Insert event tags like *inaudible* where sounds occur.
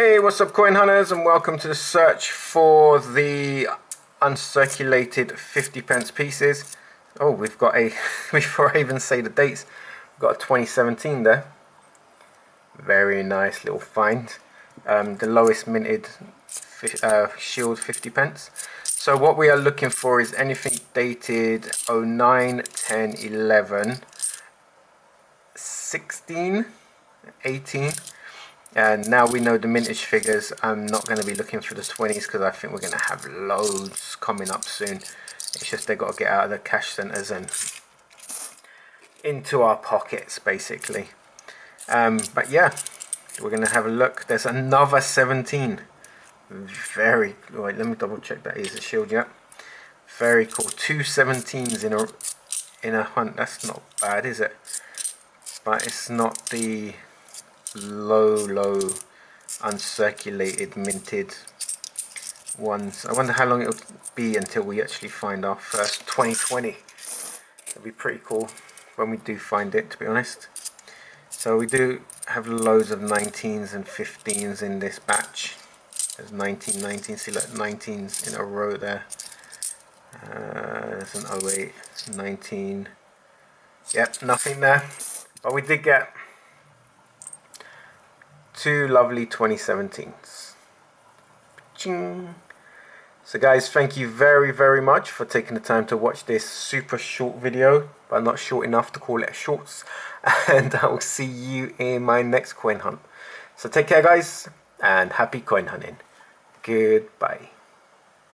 Hey, what's up coin hunters and welcome to the search for the uncirculated 50 pence pieces. Oh, we've got a, *laughs* before I even say the dates, we've got a 2017 there. Very nice little find. Um, the lowest minted uh, shield 50 pence. So what we are looking for is anything dated 09, 10, 11, 16, 18, and now we know the mintage figures I'm not going to be looking for the 20s because I think we're going to have loads coming up soon. It's just they've got to get out of the cash centers and into our pockets basically. Um, but yeah we're going to have a look. There's another 17 very wait let me double check that is a shield yeah. Very cool. Two 17s in a in a hunt. That's not bad is it? But it's not the low, low uncirculated minted ones. I wonder how long it'll be until we actually find our first 2020. It'll be pretty cool when we do find it, to be honest. So we do have loads of 19s and 15s in this batch. There's 19, 19, see like 19s in a row there. Uh, there's an 08, 19. Yep, nothing there. But we did get two lovely 2017s. So guys, thank you very, very much for taking the time to watch this super short video, but not short enough to call it shorts. *laughs* And I will see you in my next coin hunt. So take care guys, and happy coin hunting. Goodbye.